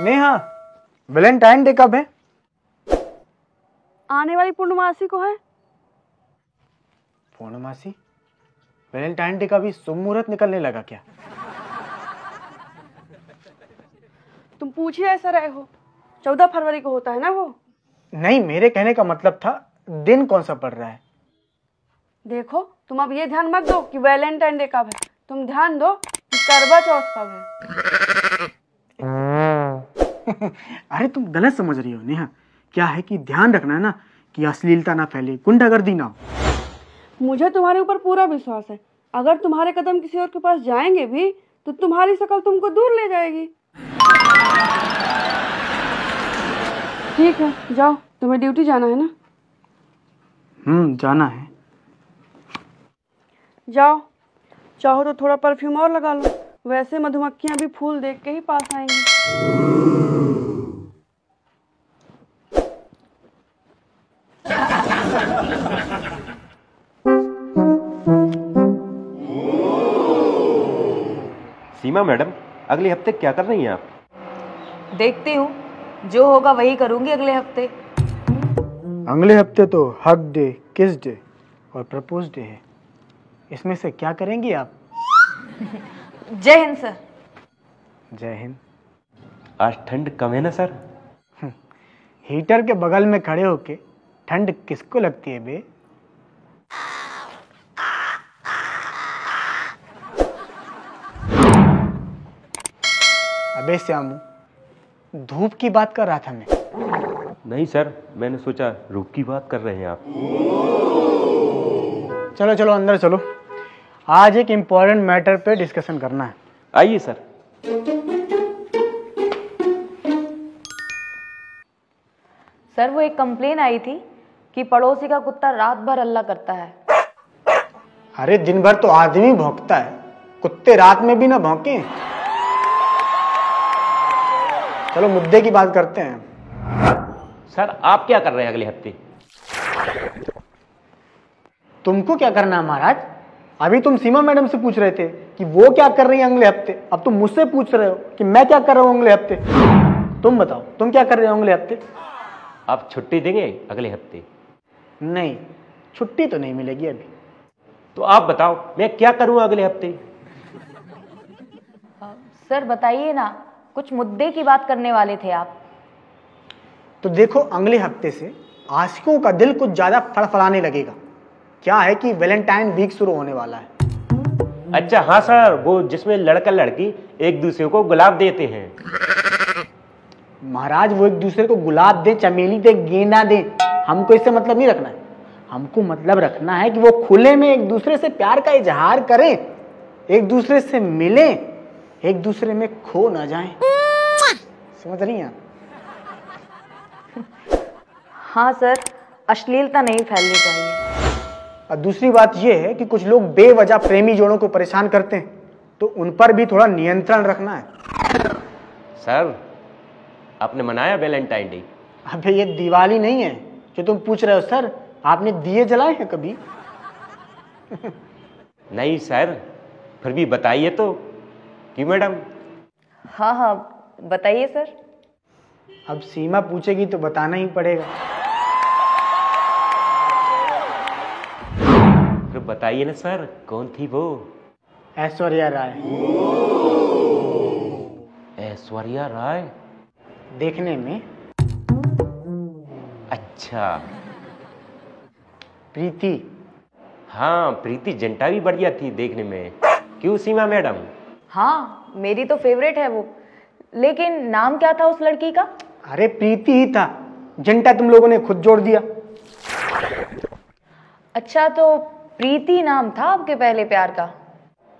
Neha Valentine day कब है? आने वाली पूर्णमासी को है। पूर्णमासी? वैलेंटाइन डे का भी शुभ मुहूर्त निकलने लगा क्या? तुम पूछिए ऐसा रहे हो। चौदह फरवरी को होता है ना वो? नहीं मेरे कहने का मतलब था दिन कौन सा पड़ रहा है? देखो तुम अब ये ध्यान मत दो कि वैलेंटाइन डे कब है। तुम ध्यान दो कि करवा चौथ कब है। अरे तुम गलत समझ रही हो नेहा। क्या है कि ध्यान रखना है ना कि अश्लीलता ना फैले गुंडागर्दी ना हो। मुझे तुम्हारे ऊपर पूरा विश्वास है। अगर तुम्हारे कदम किसी और के पास जाएँगे भी तो तुम्हारी शकल तुमको दूर ले जाएगी। ठीक है जाओ। तुम्हें ड्यूटी जाना है ना? हम्म जाना है। जाओ। चाहो तो थोड़ा परफ्यूम और लगा लो। वैसे मधुमक्खियाँ भी फूल देख के ही पास आएँगी। सीमा मैडम अगले हफ़्ते क्या कर रही हैं आप? देखती हूँ। जो होगा वही करूँगी अगले हफ़्ते। अगले हफ़्ते तो हक डे किस डे और प्रपोज डे है। इसमें से क्या करेंगी आप? जय हिंद सर। जय हिंद। आज ठंड कम है ना सर? हीटर के बगल में खड़े होके ठंड किसको लगती है बे? अबे श्यामू धूप की बात कर रहा था मैं। नहीं सर मैंने सोचा रूप की बात कर रहे हैं आप। चलो चलो अंदर चलो। आज एक इम्पोर्टेंट मैटर पे डिस्कशन करना है। आइए सर। सर वो एक कंप्लेन आई थी कि पड़ोसी का कुत्ता रात भर हल्ला करता है। अरे दिन भर तो आदमी भौंकता है। कुत्ते रात में भी ना भौंके। चलो मुद्दे की बात करते हैं। सर आप क्या कर रहे हैं अगले हफ़्ते? तुमको क्या करना है महाराज? अभी तुम सीमा मैडम से पूछ रहे थे कि वो क्या कर रही है अगले हफ़्ते। अब तुम मुझसे पूछ रहे हो कि मैं क्या कर रहा हूँ अगले हफ़्ते। तुम बताओ तुम क्या कर रहे हो अगले हफ़्ते? आप छुट्टी देंगे अगले हफ़्ते? नहीं छुट्टी तो नहीं मिलेगी अभी। तो आप बताओ मैं क्या करूँ अगले हफ़्ते? सर बताइए ना कुछ मुद्दे की बात करने वाले थे आप। तो देखो अगले हफ़्ते से आशिकों का दिल कुछ ज़्यादा फड़फड़ाने लगेगा। क्या है कि वैलेंटाइन वीक शुरू होने वाला है। अच्छा हाँ सर वो जिसमें लड़का लड़की एक दूसरे को गुलाब देते हैं। महाराज वो एक दूसरे को गुलाब दे चमेली दे गेंदा दे हमको इससे मतलब नहीं रखना है। हमको मतलब रखना है कि वो खुले में एक दूसरे से प्यार का इजहार करें एक दूसरे से मिलें। एक दूसरे में खो ना जाए। समझ रही हैं हाँ सर अश्लीलता नहीं फैलनी चाहिए। और दूसरी बात यह है कि कुछ लोग बेवजह प्रेमी जोड़ों को परेशान करते हैं तो उन पर भी थोड़ा नियंत्रण रखना है। सर आपने मनाया वैलेंटाइन डे? अबे ये दिवाली नहीं है जो तुम पूछ रहे हो सर आपने दिए जलाए हैं कभी? नहीं सर फिर भी बताइए तो। कि मैडम? हाँ हाँ बताइए सर। अब सीमा पूछेगी तो बताना ही पड़ेगा। फिर बताइए ना सर कौन थी वो? ऐश्वर्या राय। ऐश्वर्या राय? देखने में। अच्छा। प्रीति। हाँ प्रीति जंटा भी बढ़िया थी देखने में। क्यों सीमा मैडम? हाँ मेरी तो फेवरेट है वो। लेकिन नाम क्या था उस लड़की का? अरे प्रीति ही था। जंटा तुम लोगों ने खुद जोड़ दिया। अच्छा तो प्रीति नाम था आपके पहले प्यार का?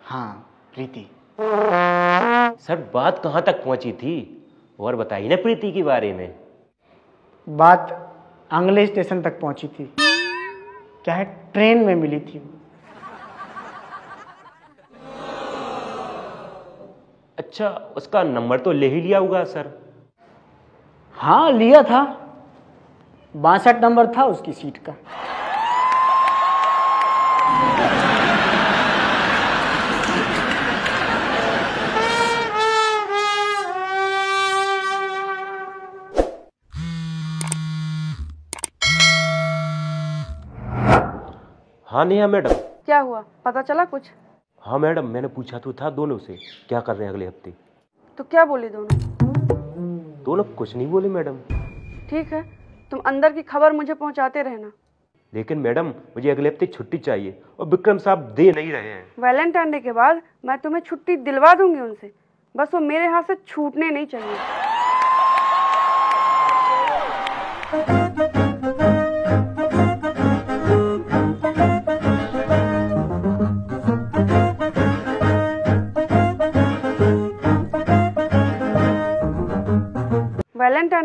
हाँ प्रीति। सर बात कहाँ तक पहुँची थी? और बताइए ना प्रीति के बारे में। बात अगले स्टेशन तक पहुँची थी। क्या है? ट्रेन में मिली थी अच्छा उसका नंबर तो ले ही लिया होगा सर। हाँ लिया था। बासठ नंबर था उसकी सीट का। हाँ नेहा मैडम। क्या हुआ? पता चला कुछ? हाँ मैडम मैंने पूछा तो था दोनों से क्या कर रहे हैं अगले हफ़्ते? तो क्या बोले दोनों? दोनों कुछ नहीं बोले मैडम। ठीक है तुम अंदर की खबर मुझे पहुंचाते रहना। लेकिन मैडम मुझे अगले हफ़्ते छुट्टी चाहिए और विक्रम साहब दे नहीं रहे हैं। वैलेंटाइन डे के बाद मैं तुम्हें छुट्टी दिलवा दूँगी उनसे बस वो मेरे हाथ से छूटने नहीं चाहिए।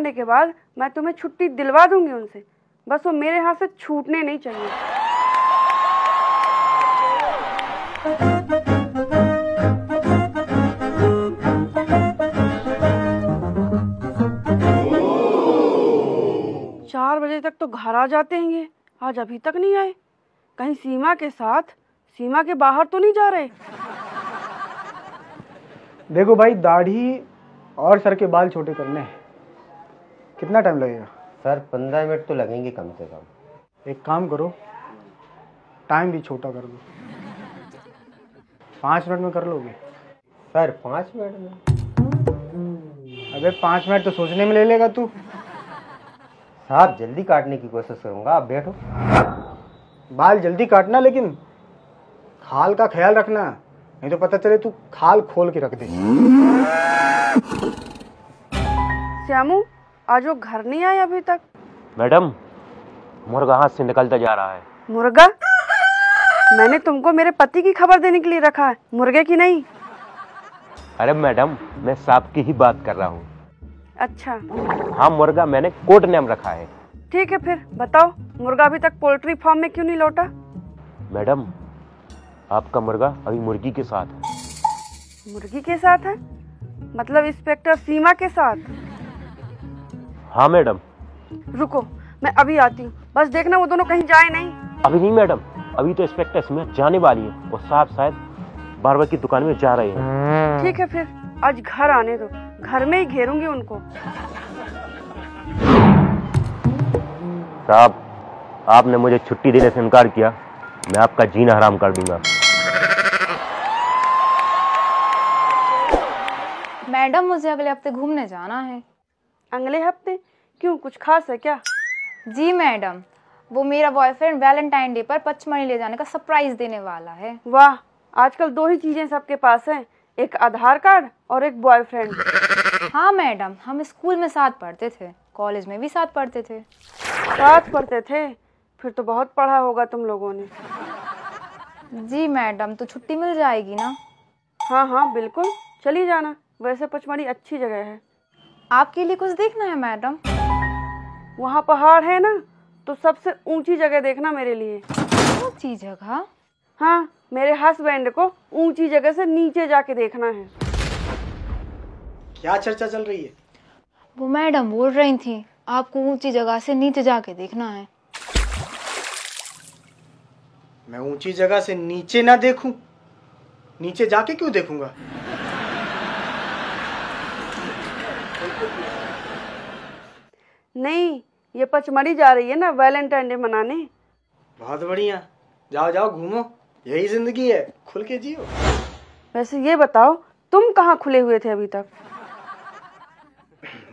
डे के बाद मैं तुम्हें छुट्टी दिलवा दूँगी उनसे। बस वो मेरे हाथ से छूटने नहीं चाहिए। चार बजे तक तो घर आ जाते हैं ये। आज अभी तक नहीं आए। कहीं सीमा के साथ, सीमा के बाहर तो नहीं जा रहे। देखो भाई, दाढ़ी और सर के बाल छोटे करने हैं। कितना टाइम लगेगा? सर पंद्रह मिनट तो लगेंगे कम से कम। एक काम करो टाइम भी छोटा कर दो। पाँच मिनट में कर लोगे? सर पाँच मिनट में। अबे पाँच मिनट तो सोचने में ले लेगा तू। साहब जल्दी काटने की कोशिश करूँगा आप बैठो। बाल जल्दी काटना लेकिन खाल का ख्याल रखना। नहीं तो पता चले तू खाल खोल के रख दे। श्यामू आज वो घर नहीं आए अभी तक? मैडम मुर्गा हाथ से निकलता जा रहा है। मुर्गा? मैंने तुमको मेरे पति की खबर देने के लिए रखा है मुर्गे की नहीं। अरे मैडम मैं सांप की ही बात कर रहा हूँ। अच्छा। हाँ मुर्गा मैंने कोड नेम रखा है। ठीक है फिर बताओ मुर्गा अभी तक पोल्ट्री फार्म में क्यों नहीं लौटा? मैडम आपका मुर्गा अभी मुर्गी के साथ है। मुर्गी के साथ है? मतलब इंस्पेक्टर सीमा के साथ? हाँ मैडम। रुको मैं अभी आती हूँ। बस देखना वो दोनों कहीं जाए नहीं। अभी नहीं मैडम। अभी तो इंस्पेक्टर इसमें जाने वाली है और साहब शायद बार्बर की दुकान में जा रहे हैं। ठीक है फिर। आज घर आने दो। घर में ही घेरूँगी उनको। साहब आपने मुझे छुट्टी देने से इनकार किया। मैं आपका जीना हराम कर दूँगा। मैडम मुझे अगले हफ़्ते घूमने जाना है। अगले हफ़्ते? क्यों कुछ खास है क्या? जी मैडम। वो मेरा बॉयफ्रेंड वैलेंटाइन डे पर पचमढ़ी ले जाने का सरप्राइज़ देने वाला है। वाह आजकल दो ही चीज़ें सबके पास हैं। एक आधार कार्ड और एक बॉयफ्रेंड हाँ मैडम हम स्कूल में साथ पढ़ते थे। कॉलेज में भी साथ पढ़ते थे। साथ पढ़ते थे? फिर तो बहुत पढ़ा होगा तुम लोगों ने। जी मैडम तो छुट्टी मिल जाएगी ना? हाँ हाँ बिल्कुल। चली जाना। वैसे पचमढ़ी अच्छी जगह है। आपके लिए कुछ देखना है मैडम? वहाँ पहाड़ है ना तो सबसे ऊँची जगह देखना मेरे लिए। ऊँची जगह? हाँ मेरे हस्बैंड को ऊँची जगह से नीचे जाके देखना है। क्या चर्चा चल रही है? वो मैडम बोल रही थी आपको ऊँची जगह से नीचे जाके देखना है। मैं ऊँची जगह से नीचे ना देखूँ? नीचे जाके क्यों देखूँगा? नहीं ये पचमढ़ी जा रही है ना वैलेंटाइन डे मनाने। बहुत बढ़िया। जाओ जाओ घूमो। यही ज़िंदगी है। खुल के जियो। वैसे ये बताओ तुम कहाँ खुले हुए थे अभी तक?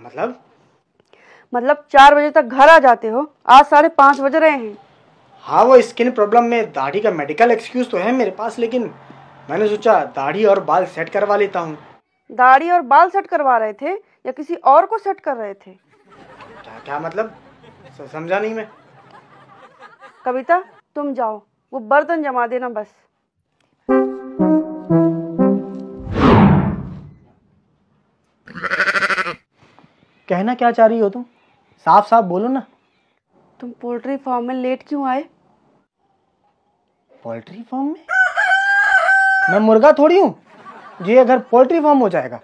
मतलब? मतलब चार बजे तक घर आ जाते हो आज साढ़े पाँच बज रहे हैं। हाँ वो स्किन प्रॉब्लम में दाढ़ी का मेडिकल एक्सक्यूज तो है मेरे पास लेकिन मैंने सोचा दाढ़ी और बाल सेट करवा लेता हूँ। दाढ़ी और बाल सेट करवा रहे थे या किसी और को सेट कर रहे थे? क्या क्या मतलब? समझा नहीं मैं। कविता तुम जाओ वो बर्तन जमा देना बस। कहना क्या चाह रही हो तुम? साफ़ साफ़ बोलो ना। तुम पोल्ट्री फार्म में लेट क्यों आए? पोल्ट्री फार्म में? मैं मुर्गा थोड़ी हूँ। ये घर पोल्ट्री फार्म हो जाएगा।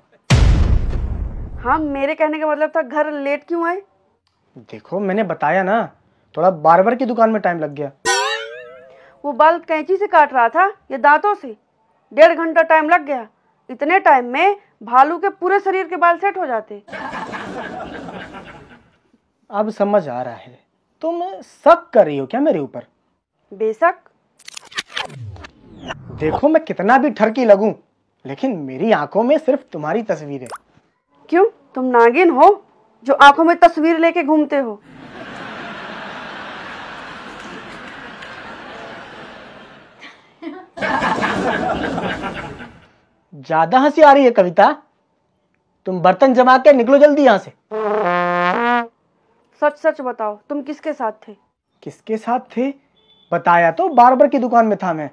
हाँ मेरे कहने का मतलब था घर लेट क्यों आए? देखो मैंने बताया ना थोड़ा बार्बर की दुकान में टाइम लग गया। वो बाल कैंची से काट रहा था या दांतों से? डेढ़ घंटा टाइम लग गया। इतने टाइम में भालू के पूरे शरीर के बाल सेट हो जाते। अब समझ आ रहा है तुम शक कर रही हो क्या मेरे ऊपर? बेशक। देखो मैं कितना भी ठरकी लगूं लेकिन मेरी आँखों में सिर्फ़ तुम्हारी तस्वीर। है क्यों? तुम नागिन हो जो आँखों में तस्वीर लेके घूमते हो। ज़्यादा हँसी आ रही है कविता। तुम बर्तन जमा के निकलो जल्दी यहाँ से। सच सच बताओ तुम किसके साथ थे? किसके साथ थे? बताया तो बार्बर की दुकान में था मैं।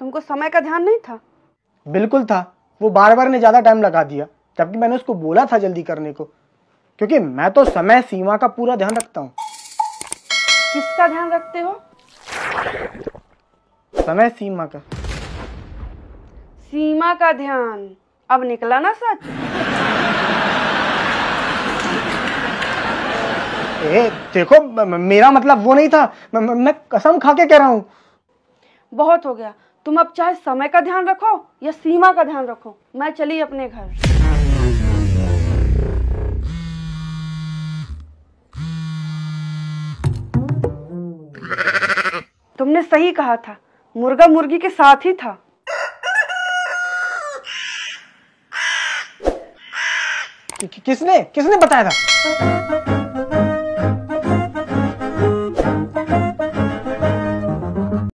तुमको समय का ध्यान नहीं था? बिल्कुल था। वो बार बार ने ज़्यादा टाइम लगा दिया जबकि मैंने उसको बोला था जल्दी करने को। क्योंकि मैं तो समय सीमा का पूरा ध्यान रखता हूँ। किसका ध्यान रखते हो? समय सीमा का। सीमा का ध्यान। अब निकला ना सच? ए देखो मेरा मतलब वो नहीं था। मैं कसम खा के कह रहा हूँ। बहुत हो गया। तुम अब चाहे समय का ध्यान रखो या सीमा का ध्यान रखो, मैं चली अपने घर। तुमने सही कहा था, मुर्गा मुर्गी के साथ ही था। कि- किसने? किसने बताया था?